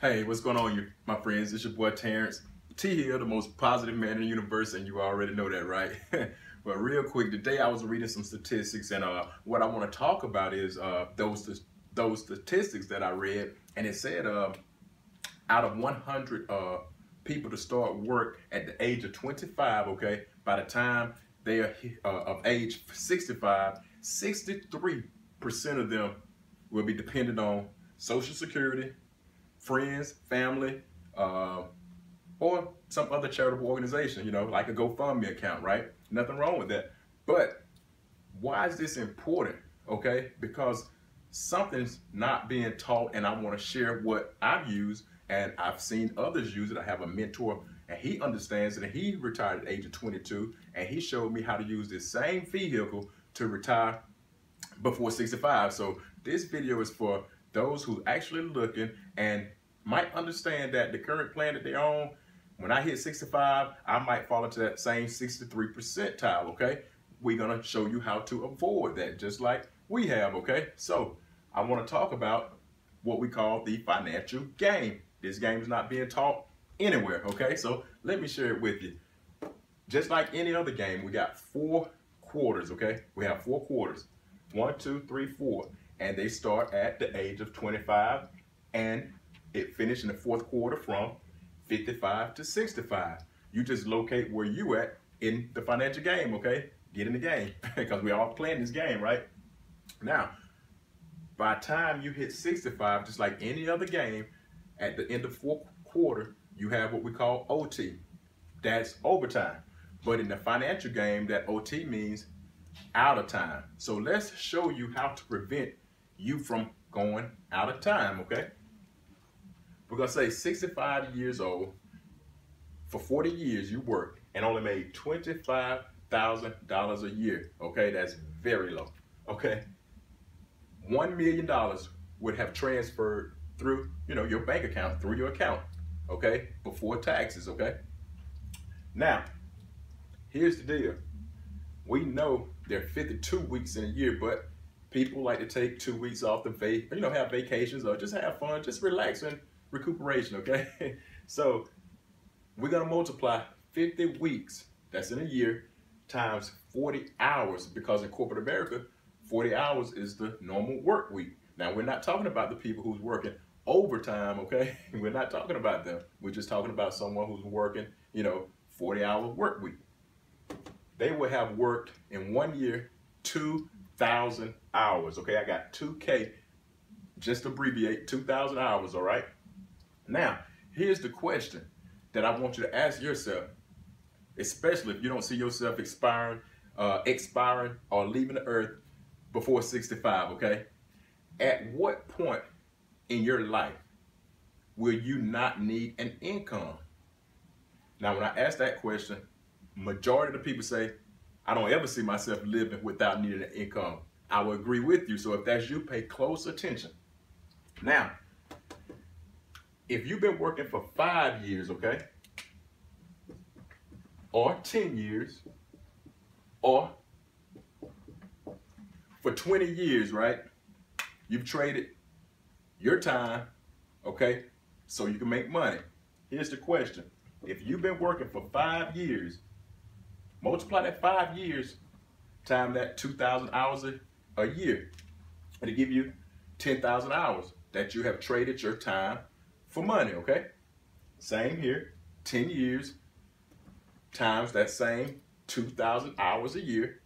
Hey, what's going on, you, my friends? It's your boy Tarence T here, the most positive man in the universe, and you already know that, right? but real quick, today I was reading some statistics, and uh, what I want to talk about is uh, those those statistics that I read, and it said uh, out of 100 uh, people to start work at the age of 25, okay, by the time they are uh, of age 65, 63% of them will be dependent on Social Security, friends, family, uh, or some other charitable organization, you know, like a GoFundMe account, right? Nothing wrong with that. But why is this important? Okay, because something's not being taught, and I want to share what I've used and I've seen others use it. I have a mentor, and he understands it, and he retired at the age of 22, and he showed me how to use this same vehicle to retire before 65. So this video is for those who actually looking and might understand that the current plan that they're on, when I hit 65, I might fall into that same 63 percentile, okay? We're gonna show you how to avoid that, just like we have, okay? So I wanna talk about what we call the financial game. This game is not being taught anywhere, okay? So let me share it with you. Just like any other game, we got four quarters, okay? We have four quarters. One, two, three, four and they start at the age of 25 and it finished in the fourth quarter from 55 to 65. You just locate where you at in the financial game, okay? Get in the game because we all playing this game, right? Now, by time you hit 65, just like any other game, at the end of fourth quarter, you have what we call OT. That's overtime. But in the financial game, that OT means out of time. So let's show you how to prevent you from going out of time, okay? We're gonna say 65 years old, for 40 years you worked and only made $25,000 a year, okay? That's very low, okay? $1 million would have transferred through, you know, your bank account, through your account, okay? Before taxes, okay? Now, here's the deal. We know there are 52 weeks in a year, but people like to take two weeks off the vac, you know, have vacations or just have fun, just relax and recuperation, okay? so we're gonna multiply 50 weeks, that's in a year, times 40 hours, because in corporate America, 40 hours is the normal work week. Now we're not talking about the people who's working overtime, okay? We're not talking about them. We're just talking about someone who's working, you know, 40 hour work week. They would have worked in one year two thousand hours. Okay, I got 2K, just abbreviate 2,000 hours, all right? Now, here's the question that I want you to ask yourself, especially if you don't see yourself expiring, uh, expiring or leaving the earth before 65, okay? At what point in your life will you not need an income? Now, when I ask that question, majority of the people say, I don't ever see myself living without needing an income. I will agree with you. So if that's you, pay close attention. Now, if you've been working for five years, okay, or 10 years, or for 20 years, right, you've traded your time, okay, so you can make money. Here's the question. If you've been working for five years Multiply that five years, time that 2,000 hours a, a year. It'll give you 10,000 hours that you have traded your time for money, okay? Same here, 10 years times that same 2,000 hours a year.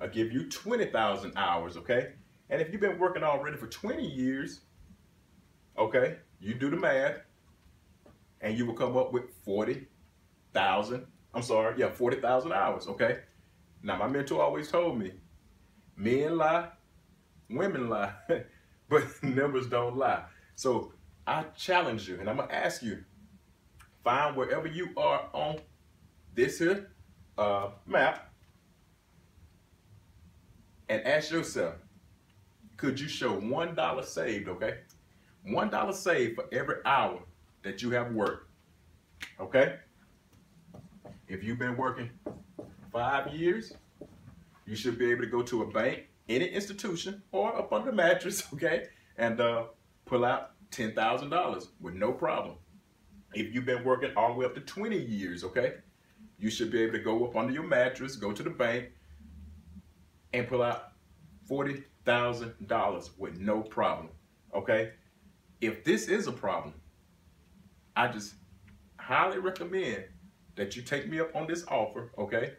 I'll give you 20,000 hours, okay? And if you've been working already for 20 years, okay, you do the math, and you will come up with 40,000 I'm sorry, yeah, 40,000 hours, okay? Now, my mentor always told me, men lie, women lie, but numbers don't lie. So I challenge you, and I'm gonna ask you, find wherever you are on this here uh, map, and ask yourself, could you show $1 saved, okay? $1 saved for every hour that you have worked, okay? If you've been working five years, you should be able to go to a bank, any institution, or up under the mattress, okay, and uh, pull out $10,000 with no problem. If you've been working all the way up to 20 years, okay, you should be able to go up under your mattress, go to the bank, and pull out $40,000 with no problem, okay? If this is a problem, I just highly recommend that you take me up on this offer, okay?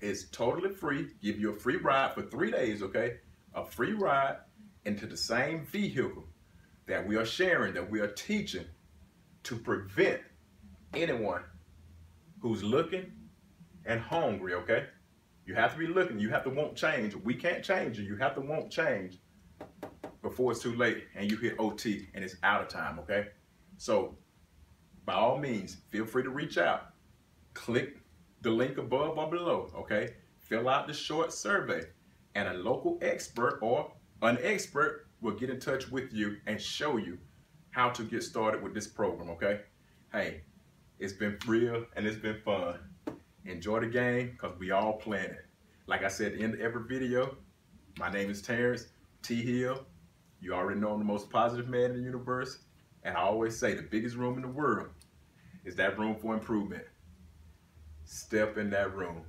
It's totally free. Give you a free ride for three days, okay? A free ride into the same vehicle that we are sharing, that we are teaching to prevent anyone who's looking and hungry, okay? You have to be looking. You have to want change. We can't change you. You have to want change before it's too late and you hit OT and it's out of time, okay? So by all means, feel free to reach out. Click the link above or below, okay? Fill out the short survey and a local expert or an expert will get in touch with you and show you how to get started with this program, okay? Hey, it's been real and it's been fun. Enjoy the game because we all playing it. Like I said at the end of every video, my name is Tarence T. Hill. You already know I'm the most positive man in the universe. And I always say the biggest room in the world is that room for improvement. Step in that room.